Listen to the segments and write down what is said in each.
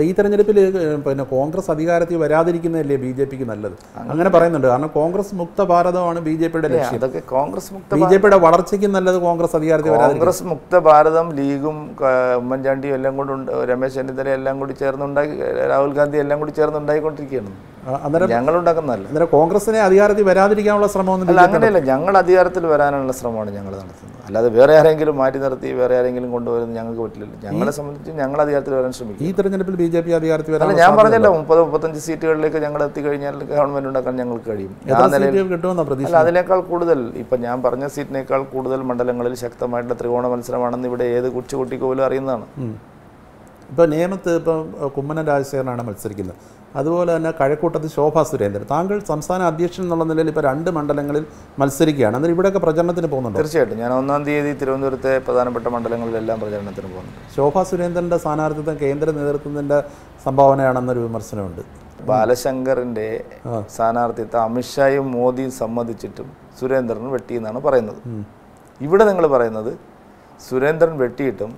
അല്ല ഈ തെരഞ്ഞെടുപ്പിൽ പിന്നെ കോൺഗ്രസ് അധികാരത്തിൽ വരാതിരിക്കുന്നതല്ലേ ബി ജെ പിക്ക് നല്ലത്? അങ്ങനെ പറയുന്നുണ്ട്. കാരണം കോൺഗ്രസ് മുക്ത ഭാരതമാണ് ബി ജെ പിയുടെ ലക്ഷ്യം. അതൊക്കെ കോൺഗ്രസ് മുക്ത ബി ജെ പിയുടെ വളർച്ചയ്ക്ക് നല്ലത് കോൺഗ്രസ് അധികാരത്തിൽ കോൺഗ്രസ് മുക്ത ഭാരതം ലീഗും ഉമ്മൻചാണ്ടിയും എല്ലാം കൂടി രമേശ് ചെന്നിത്തല എല്ലാം കൂടി ചേർന്നുണ്ടാക്കി രാഹുൽ ഗാന്ധി എല്ലാം കൂടി ചേർന്ന് ഉണ്ടായിക്കൊണ്ടിരിക്കുകയാണ് അന്നേരം ഞങ്ങൾ ഉണ്ടാക്കുന്നതല്ല അന്നേരം കോൺഗ്രസിനെ അധികാരത്തിൽ വരാതിരിക്കാനുള്ള ശ്രമമൊന്നും അല്ല അങ്ങനെയല്ല. ഞങ്ങൾ അധികാരത്തിൽ വരാനുള്ള ശ്രമമാണ് ഞങ്ങൾ നടത്തുന്നത്. അല്ലാതെ വേറെ ആരെങ്കിലും മാറ്റി നിർത്തി വേറെ ആരെങ്കിലും കൊണ്ടുവരുന്നത് ഞങ്ങൾക്ക് പറ്റില്ല ഞങ്ങളെ സംബന്ധിച്ച് ഞങ്ങൾ അധികാരത്തിൽ വരാൻ ശ്രമിക്കും. ഈ തെരഞ്ഞെടുപ്പിൽ ബി ജെ പി അധികാരത്തിൽ വരാൻ ഞാൻ പറഞ്ഞല്ലോ മുപ്പത് മുപ്പത്തഞ്ച് സീറ്റുകളിലേക്ക് ഞങ്ങൾ എത്തിക്കഴിഞ്ഞാൽ ഗവൺമെന്റ് ഉണ്ടാക്കാൻ ഞങ്ങൾക്ക് കഴിയും. അല്ല അതിനേക്കാൾ കൂടുതൽ ഇപ്പം ഞാൻ പറഞ്ഞ സീറ്റിനേക്കാൾ കൂടുതൽ മണ്ഡലങ്ങളിൽ ശക്തമായിട്ടുള്ള ത്രികോണ മത്സരമാണെന്ന് ഇവിടെ ഏത് കൊച്ചുകുട്ടിക്ക് പോലും അറിയുന്നതാണ്. ഇപ്പോൾ നിയമത്ത് ഇപ്പം കുമ്മനം രാജശേഖരനാണ് മത്സരിക്കുന്നത്. അതുപോലെ തന്നെ കഴക്കൂട്ടത്ത് ശോഭാ സുരേന്ദ്രൻ. താങ്കൾ സംസ്ഥാന അധ്യക്ഷൻ എന്നുള്ള നിലയിൽ ഇപ്പോൾ രണ്ട് മണ്ഡലങ്ങളിൽ മത്സരിക്കുകയാണ്. അന്നേരം ഇവിടെയൊക്കെ പ്രചരണത്തിന് പോകുന്നുണ്ട്? തീർച്ചയായിട്ടും. ഞാൻ ഒന്നാം തീയതി തിരുവനന്തപുരത്തെ പ്രധാനപ്പെട്ട മണ്ഡലങ്ങളിലെല്ലാം പ്രചരണത്തിന് പോകുന്നുണ്ട്. ശോഭാ സുരേന്ദ്രന്റെ സ്ഥാനാർത്ഥിത്വം കേന്ദ്ര നേതൃത്വത്തിന്റെ സംഭാവനയാണെന്നൊരു വിമർശനമുണ്ട്. ബാലശങ്കറിന്റെ സ്ഥാനാർത്ഥിത്വം അമിത്ഷായും മോദിയും സമ്മതിച്ചിട്ടും സുരേന്ദ്രൻ വെട്ടിയെന്നാണ് പറയുന്നത്. ഇവിടെ നിങ്ങൾ പറയുന്നത് സുരേന്ദ്രൻ വെട്ടിയിട്ടും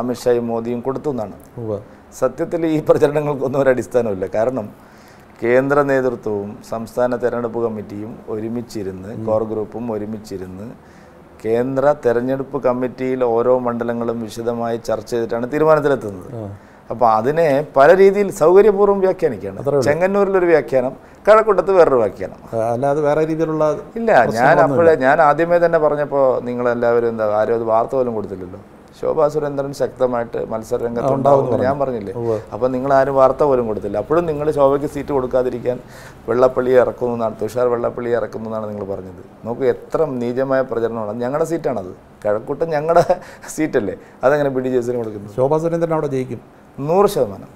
അമിത്ഷായും മോദിയും കൊടുത്തു എന്നാണ്. സത്യത്തിൽ ഈ പ്രചരണങ്ങൾക്കൊന്നും ഒരു അടിസ്ഥാനമില്ല കാരണം കേന്ദ്ര നേതൃത്വവും സംസ്ഥാന തെരഞ്ഞെടുപ്പ് കമ്മിറ്റിയും ഒരുമിച്ചിരുന്ന് കോർ ഗ്രൂപ്പും ഒരുമിച്ചിരുന്ന് കേന്ദ്ര തെരഞ്ഞെടുപ്പ് കമ്മിറ്റിയിൽ ഓരോ മണ്ഡലങ്ങളും വിശദമായി ചർച്ച ചെയ്തിട്ടാണ് തീരുമാനത്തിലെത്തുന്നത്. അപ്പോൾ അതിനെ പല രീതിയിൽ സൗകര്യപൂർവം വ്യാഖ്യാനിക്കുകയാണ്. ചെങ്ങന്നൂരിൽ ഒരു വ്യാഖ്യാനം കഴക്കൂട്ടത്ത് വേറൊരു വ്യാഖ്യാനം. അല്ലാതെ വേറെ രീതിയിലുള്ള ഇല്ല ഞാൻ അപ്പോഴേ ഞാൻ ആദ്യമേ തന്നെ പറഞ്ഞപ്പോൾ നിങ്ങളെല്ലാവരും എന്താ ആരും അത് വാർത്ത പോലും കൊടുത്തില്ലല്ലോ. ശോഭാ സുരേന്ദ്രൻ ശക്തമായിട്ട് മത്സര രംഗത്ത് ഉണ്ടാവുമെന്ന് ഞാൻ പറഞ്ഞില്ലേ? അപ്പം നിങ്ങൾ ആരും വാർത്ത പോലും കൊടുത്തില്ല. അപ്പോഴും നിങ്ങൾ ശോഭയ്ക്ക് സീറ്റ് കൊടുക്കാതിരിക്കാൻ വെള്ളപ്പള്ളി ഇറക്കുന്നു എന്നാണ് തുഷാർ വെള്ളപ്പള്ളി ഇറക്കുന്നു എന്നാണ് നിങ്ങൾ പറഞ്ഞത്. നോക്കൂ എത്ര നീചമായ പ്രചരണമാണ്. ഞങ്ങളുടെ സീറ്റാണത്. കിഴക്കൂട്ടം ഞങ്ങളുടെ സീറ്റല്ലേ? അതെങ്ങനെ ബി ഡി ജെ എസിന് കൊടുക്കുന്നു ശോഭാ സുരേന്ദ്രൻ അവിടെ ജയിക്കും. നൂറ് ശതമാനം.